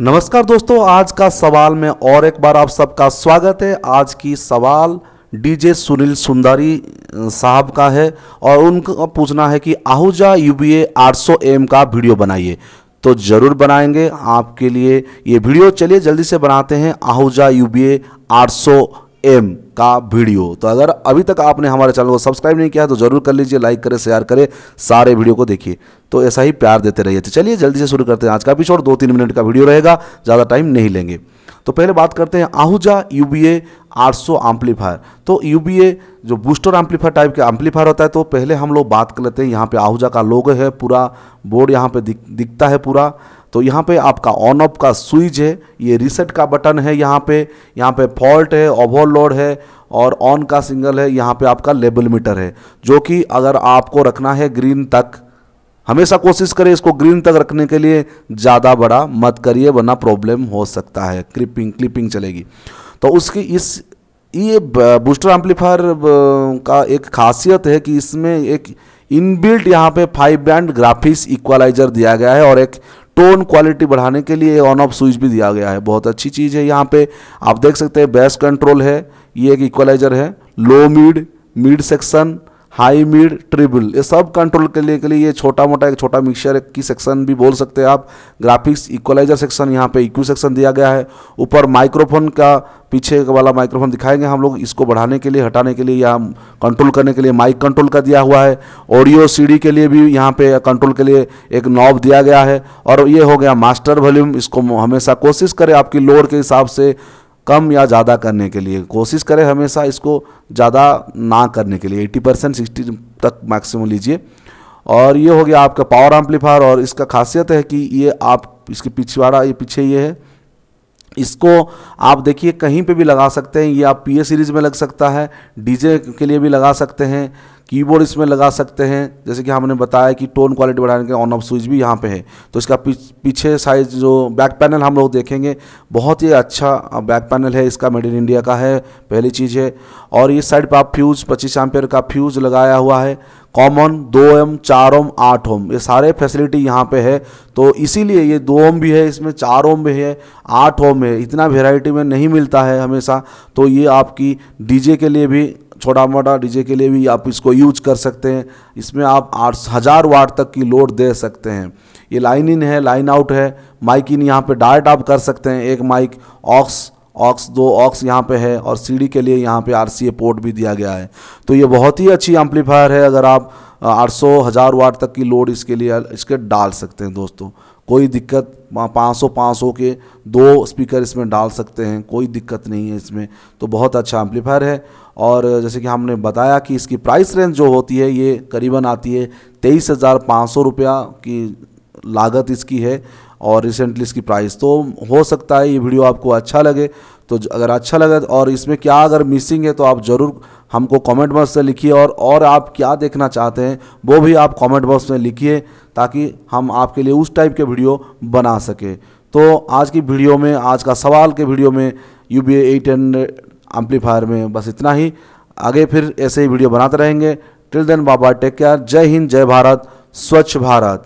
नमस्कार दोस्तों, आज का सवाल में और एक बार आप सबका स्वागत है। आज की सवाल डीजे सुनील सुंदरी साहब का है और उनका पूछना है कि आहूजा यूबीए 800 एम का वीडियो बनाइए। तो ज़रूर बनाएँगे आपके लिए ये वीडियो। चलिए जल्दी से बनाते हैं। Ahuja UBA 800 M. का वीडियो। तो अगर अभी तक आपने हमारे चैनल को सब्सक्राइब नहीं किया तो ज़रूर कर लीजिए, लाइक करें, शेयर करें, सारे वीडियो को देखिए। तो ऐसा ही प्यार देते रहिए। तो चलिए जल्दी से शुरू करते हैं। आज का एपिसोड दो तीन मिनट का वीडियो रहेगा, ज़्यादा टाइम नहीं लेंगे। तो पहले बात करते हैं आहूजा यूबीए 800 एम्पलीफायर तो यूबीए जो बूस्टर एम्पलीफायर टाइप के एम्पलीफायर होता है तो पहले हम लोग बात कर लेते हैं। यहाँ पे आहूजा का लोगो है पूरा बोर्ड यहाँ पे दिख, दिखता है पूरा। तो यहाँ पे आपका ऑन ऑफ़ का स्विच है, ये रीसेट का बटन है यहाँ पे यहाँ पे फॉल्ट है ओवरलोड है और ऑन का सिंगल है, यहाँ पे आपका लेबल मीटर है, जो कि अगर आपको रखना है ग्रीन तक, हमेशा कोशिश करें इसको ग्रीन तक रखने के लिए ज़्यादा बड़ा मत करिए, वरना प्रॉब्लम हो सकता है क्लिपिंग क्लिपिंग चलेगी। तो उसकी इस, ये बूस्टर एम्पलीफायर का एक खासियत है कि इसमें एक इनबिल्ट यहाँ पे फाइव बैंड ग्राफिक्स इक्वलाइजर दिया गया है और एक टोन क्वालिटी बढ़ाने के लिए ऑन ऑफ़ स्विच भी दिया गया है। बहुत अच्छी चीज़ है यहाँ पे। आप देख सकते हैं बेस कंट्रोल है, ये एक इक्वलाइजर है। Low, mid mid section high mid treble, ये सब कंट्रोल के लिए के लिए ये छोटा मोटा एक छोटा मिक्सचर की सेक्शन भी बोल सकते हैं आप। ग्राफिक्स इक्वलाइजर सेक्शन यहाँ पे इक्यू सेक्शन दिया गया है। ऊपर माइक्रोफोन का पीछे वाला माइक्रोफोन दिखाएँगे हम लोग। इसको बढ़ाने के लिए, हटाने के लिए या कंट्रोल करने के लिए माइक कंट्रोल का दिया हुआ है। ऑडियो सीडी के लिए भी यहाँ पे कंट्रोल के लिए एक नॉब दिया गया है। और ये हो गया मास्टर वॉल्यूम इसको हमेशा कोशिश करें आपकी लोड के हिसाब से कम या ज़्यादा करने के लिए। कोशिश करें हमेशा इसको ज़्यादा ना करने के लिए। 80 परसेंट, सिक्सटी तक मैक्सिमम लीजिए। और ये हो गया आपका पावर एम्पलीफायर और इसका खासियत है कि ये आप, इसके पिछवाड़ा, ये पीछे ये है। इसको आप देखिए, कहीं पे भी लगा सकते हैं। ये आप पी सीरीज़ में लग सकता है डीजे के लिए भी लगा सकते हैं। कीबोर्ड इसमें लगा सकते हैं। जैसे कि हमने बताया कि टोन क्वालिटी बढ़ाने के ऑन ऑफ़ स्विच भी यहाँ पे है। तो इसका पीछे साइज़ जो बैक पैनल हम लोग देखेंगे, बहुत ही अच्छा बैक पैनल है। इसका मेड इन इंडिया का है, पहली चीज़ है। और इस साइड पर आप फ्यूज़, पच्चीस एम्पेयर का फ्यूज़ लगाया हुआ है। कॉमन दो एम चार ओम, आठ ओम, ये सारे फैसिलिटी यहाँ पे है। तो इसीलिए ये दो ओम भी है, इसमें चार ओम भी है, आठ ओम है। इतना वेराइटी में नहीं मिलता है हमेशा। तो ये आपकी डीजे के लिए भी छोटा मोटा डीजे के लिए भी आप इसको यूज़ कर सकते हैं। इसमें आप आठ, हज़ार वाट तक की लोड दे सकते हैं। ये लाइन इन है, लाइन आउट है। माइक इन यहाँ पे डायरेक्ट आप कर सकते हैं। एक माइक ऑक्स ऑक्स, दो ऑक्स यहाँ पे है और सीडी के लिए यहाँ पे आरसीए पोर्ट भी दिया गया है। तो ये बहुत ही अच्छी एम्पलीफायर है। अगर आप, आठ सौ, हज़ार वाट तक की लोड इसके लिए, इसके डाल सकते हैं दोस्तों। कोई दिक्कत पाँच सौ पाँच सौ के दो स्पीकर इसमें डाल सकते हैं, कोई दिक्कत नहीं है इसमें। तो बहुत अच्छा एम्पलीफायर है। और जैसे कि हमने बताया कि इसकी प्राइस रेंज जो होती है, ये करीबन आती है तेईस हज़ार पाँच सौ रुपया की लागत इसकी है और रिसेंटली इसकी प्राइस तो हो सकता है ये वीडियो आपको अच्छा लगे। तो अगर अच्छा लगे और इसमें क्या अगर मिसिंग है तो आप ज़रूर हमको कमेंट बॉक्स से लिखिए और और आप क्या देखना चाहते हैं, वो भी आप कमेंट बॉक्स में लिखिए ताकि हम आपके लिए उस टाइप के वीडियो बना सके। तो आज की वीडियो में, आज का सवाल के वीडियो में यू बी एट एम्पलीफायर में बस इतना ही। आगे फिर ऐसे ही वीडियो बनाते रहेंगे। टिल देन बाबा टेक केयर जय हिंद, जय भारत। स्वच्छ भारत।